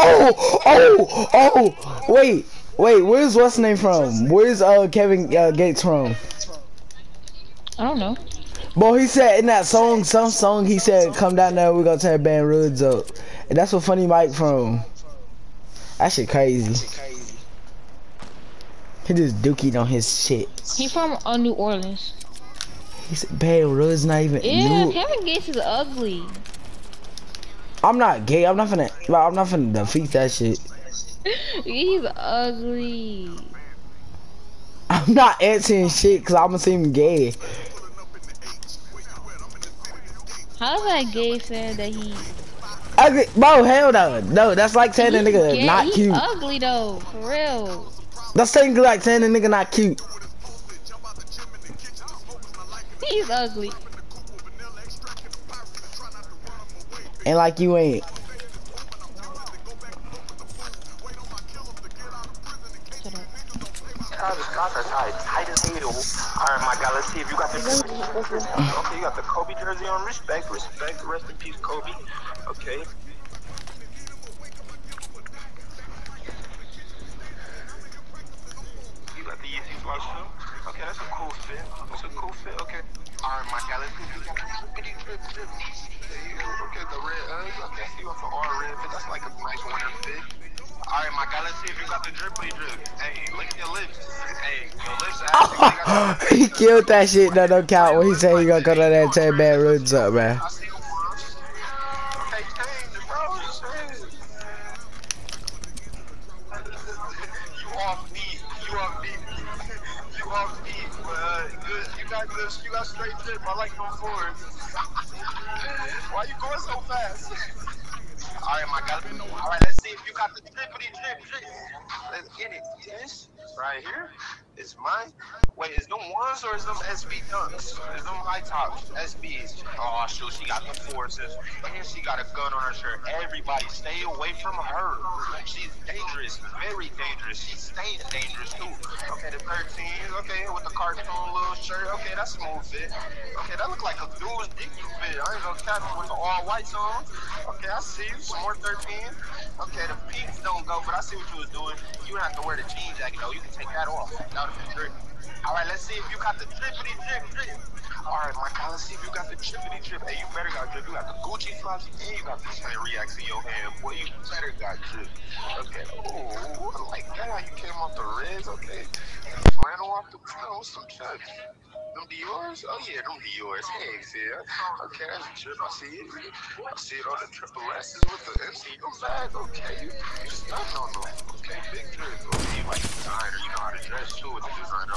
Oh, oh, oh, wait, wait, where's what's the name from? Where's uh Kevin uh, Gates from? I don't know. Boy, he said in that song, some song, he said, come down there, we gonna tear Baton Rouge up. And that's what Funny Mike from. That shit crazy. He just dookied on his shit. He from uh, New Orleans. He said, Baton Rouge not even Yeah, new. Kevin Gates is ugly. I'm not gay, I'm not finna, like, I'm not finna defeat that shit. He's ugly. I'm not answering shit cause I'ma seem gay. How's that gay fan that he? Ugly, bro, hell no. No, that's like saying a nigga gay. not He's cute. ugly though, for real. That's saying like saying a nigga not cute. He's ugly. And like you ain't. Okay, you got the Kobe jersey on. Respect, respect. Rest in peace, Kobe. Okay. You got the Yeezy flush shoe. Okay, that's a cool fit. That's a cool fit. Okay. Alright, my guy, let's see if you got the drippity drip drip. There you go. Okay, the red Uggs. Okay, so you got the all red fit. That's like a nice winter fit. Alright, my guy, let's see if you got the drippity drip. Hey, lick your lips. Hey, your lips actually he killed that shit. No, don't count when he said he gonna come down there and tear Baton Rouge up, man. I see the ones. Okay, change it, bro. Shit. You off beat. You off beat. Off. But, uh. You got good. You got straight. I like them forwards. Why you going so fast? All right, my guy. All right, let's see if you got the drippity drip drip. Let's get it. This right here is mine. Wait, is them ones or is them SB dunks? Is them high tops? SBs. Oh shoot, she got the forces. And she got a gun on her shirt. Everybody stay away from her. She's dangerous. She's staying dangerous too. Okay, the 13, okay, with the cartoon little shirt. Okay, that's smooth fit. Okay, that look like a dude's dick you fit. I ain't gonna cap it with the all whites on. Okay, I see you. Some more 13. Okay, the peeps don't go, but I see what you was doing. You don't have to wear the jean jacket though. You can take that off. That would be drip. All right, let's see if you got the drippity drip drip. All right, my let's see if you got the drippity drip. Hey, you better got drip. You got the Gucci flops and you got the chain reacts in your hand. Boy, you better got drip. Okay. Oh, I like that. You came off the reds. Okay. Flannel off the ground. Some chucks. Them Dior's? Oh yeah, them Dior's. Hey, yeah. Okay, that's a trip. I see it. I see it on the triple S's with the MCM bag. Okay, you, you stunning on them. Okay, big drip. Okay, you like designer. You know how to dress too with the designer.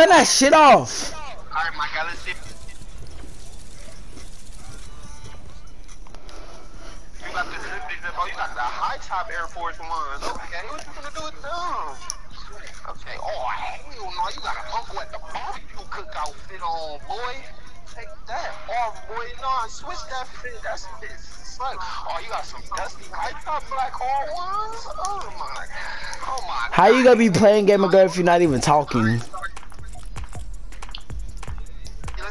Turn that shit off. Alright, my guy, let's see. You got the you got the high top Air Force Ones. Okay, what you gonna do with them? Okay, oh, hell no, you got an uncle at the barbecue cookout fit on, boy. Take that off, boy. No, switch that fit. That's fit. Son. Oh, you got some dusty high top black all ones? Oh my, oh my. How you gonna be playing Game of Girl if you're not even talking?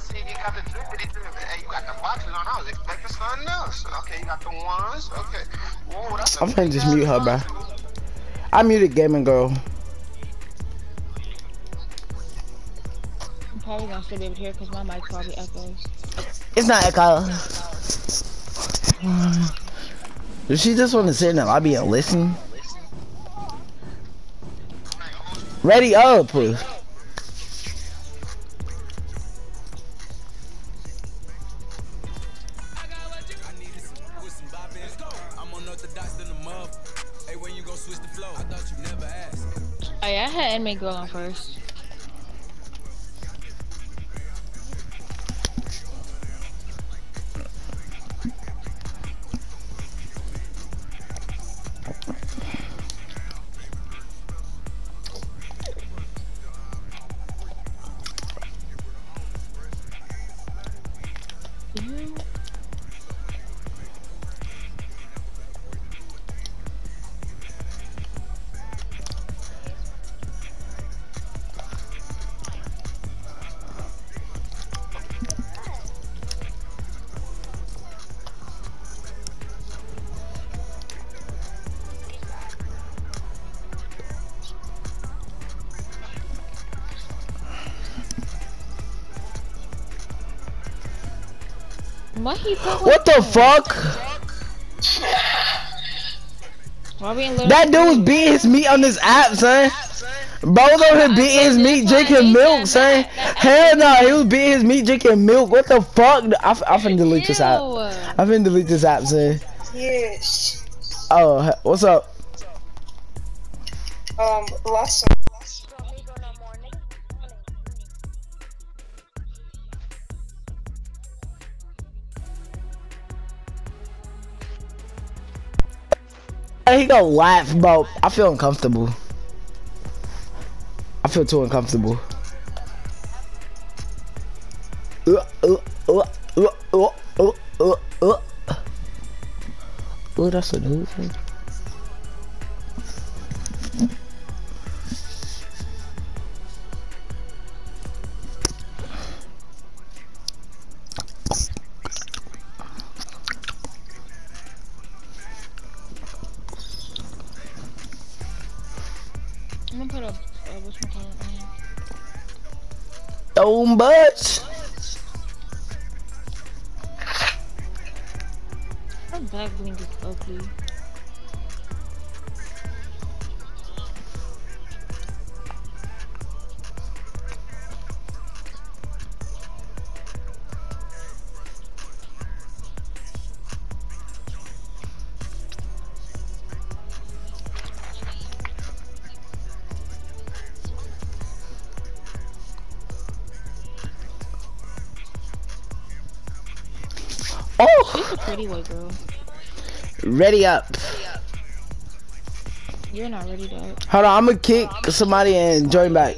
Let's see, you got the drippity drip. Hey, you got the boxes on. I was expecting something else. Okay, you got the ones. Okay. Whoa, that's a I'm finna just mute her, bro. I muted Gaming Girl. I'm probably gonna still be able to hear because my mic probably echoes. It's not Echo. Does she just want to sit in the lobby and listen? Ready up. I'm yeah, I had enemy girl on first. Mm-hmm. He put What the fuck? Why we in little That dude was beating his meat on this app, son. Bro was over here beating his meat, drinking milk, son. Hell no, he was beating his meat, drinking milk. What the fuck? I, I finna delete this app. Ew. I finna delete this app, son. Yes. Oh, what's up? Um, last He gonna laugh, bro. I feel uncomfortable. I feel too uncomfortable. Uh, uh, uh. Oh, that's a dude. thing. Budge. Our back blink is ugly. Oh, She's a pretty white girl. ready up. You're not ready though. Hold on, I'm gonna kick somebody and join back.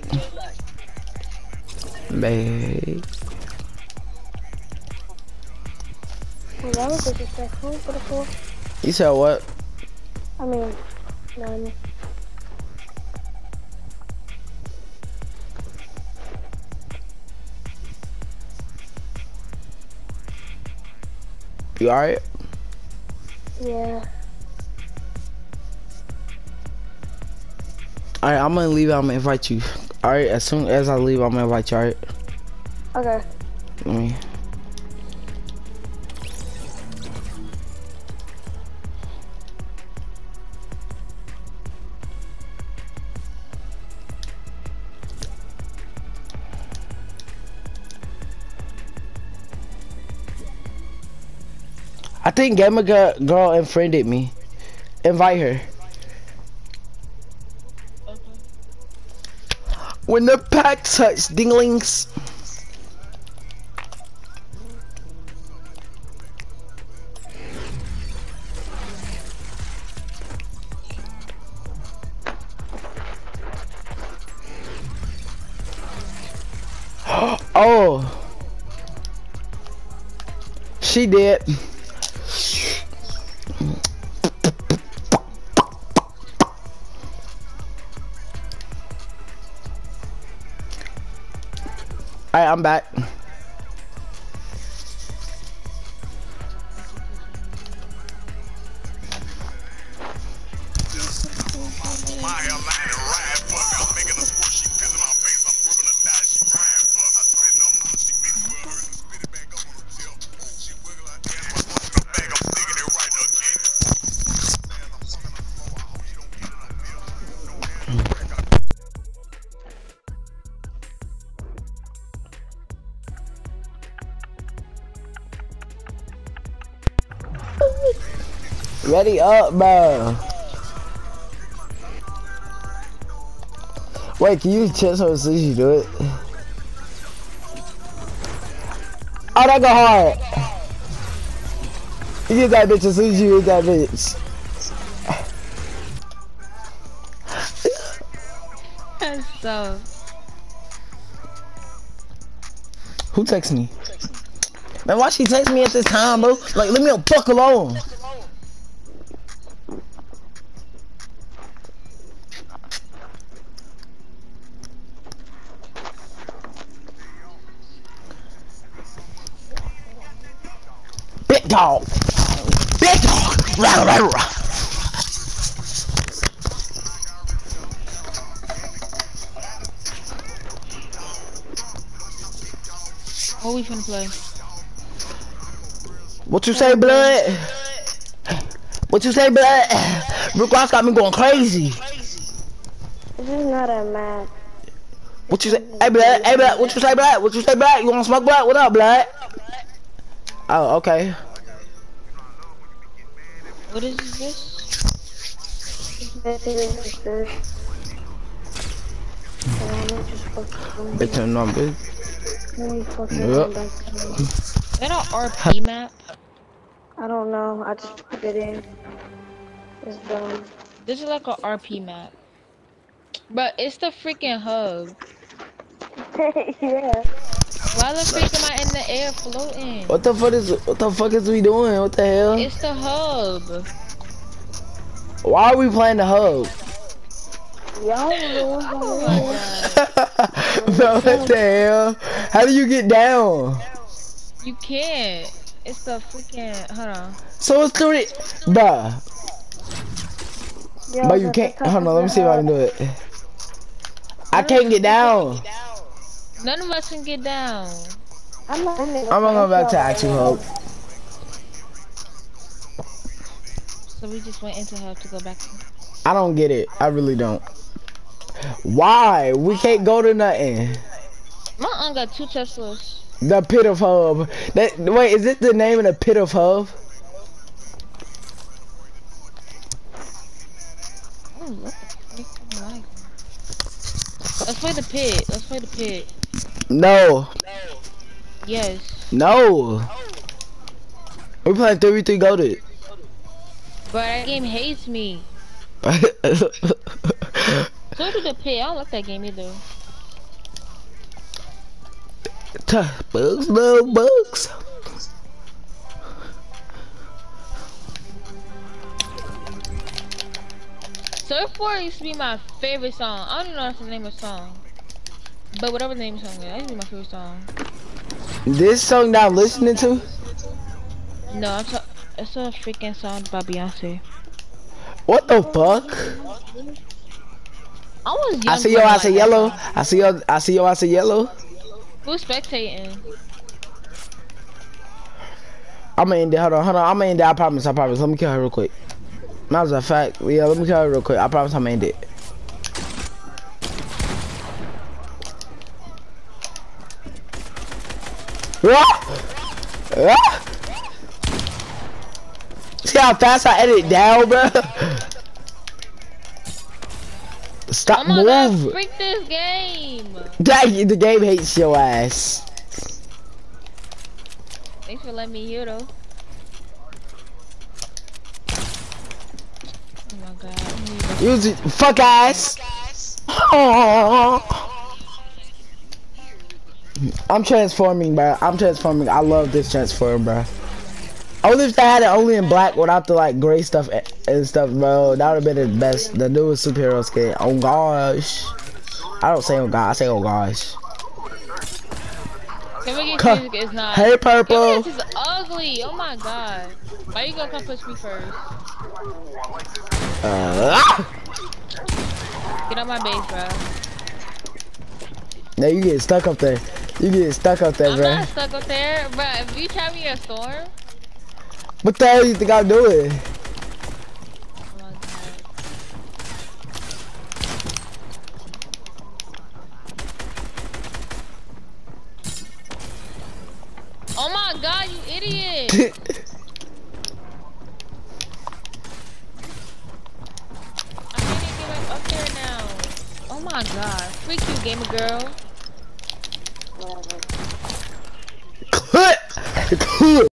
Babe. Well, that was disrespectful, but of course, You said what? I mean, none. You alright? Yeah. Alright, I'm gonna leave. I'm gonna invite you. Alright, as soon as I leave, I'm gonna invite you. Alright. Okay. Let me. I think Gamer Girl, unfriended me. Invite her. When the pack touch dinglings. oh. She did. Alright, I'm back. Ready up, bro. Wait, can you chest as soon as you do it? Oh, that go hard. You get that bitch as soon as you hit that bitch. so Who texts me? Man, why she text me at this time, bro? Like, leave me the fuck alone. Dog. Big dog. Rah, rah, rah. What we finna play? What you say, blood? What you say, blood? Rick Ross got me going crazy. This is not a map. What you say? Hey, blood. Hey, blood. What you say, blood? What you say, blood? You want to smoke, blood? What up, blood? Oh, okay. No, this? Let me fucking Yep. come back to me. Is that an RP map? I don't know. I just put it in. It's dumb. This is like a RP map. But it's the freaking hub. yeah. Why the freak am I in the air floating? What the fuck is what the fuck is we doing? What the hell? It's the hub. Why are we playing the hub? Y'all the ones Oh were my in. god. Bro, what the hell? How do you get down? You can't. It's the freaking. Hold on. So it's three, bruh. Yo, But you can't. the Hold on, let me see if I can do it. I None of can't get down. None of us can get down. I'm not in it. I'm gonna go back to actual hope. So we just went into hub to go back. I don't get it. I really don't. Why? We can't go to nothing. My aunt got two Teslas. The pit of hub. That wait, is this the name of the pit of hub? Oh, what the freak am I? Let's play the pit. Let's play the pit. No, Yes. no. We playing three v three goaded. But that game hates me. So do the pit. I don't like that game either. bugs, little bugs. Surf 4 used to be my favorite song. I don't even know if the name of the song. But whatever the name song is, that be my favorite song. This song that I'm listening to. No, it's a, it's a freaking song by Beyonce. What the fuck? I was. I see yo, I see yellow. I see yo, I see yo, I see yellow. Who's spectating? I'm gonna end it. Hold on, hold on. I'm gonna end it. I promise. I promise. Let me kill her real quick. Matter of fact, yeah. Let me kill her real quick. I promise I'm gonna end it. Ah! Ah! See how fast I edit down, bro? Stop Oh god, move. freak this game! Dang, the game hates your ass. Thanks for letting me hear though. Oh my god. I need to- Use it, fuck ass. Aww. I'm transforming, bro. I'm transforming. I love this transform, bro. Only if they had it only in black without the like gray stuff and stuff, bro. That would have been the best, the newest superhero skin. Oh gosh. I don't say oh god, I say oh gosh. Can we get Cut. not. Hey purple. This is ugly. Oh my god. Why you gonna come push me first? Uh, ah! Get on my base, bro. now you get stuck up there. You get stuck up there, I'm bro. not stuck up there, bro. If you try me a storm, What the hell you think I'm doing?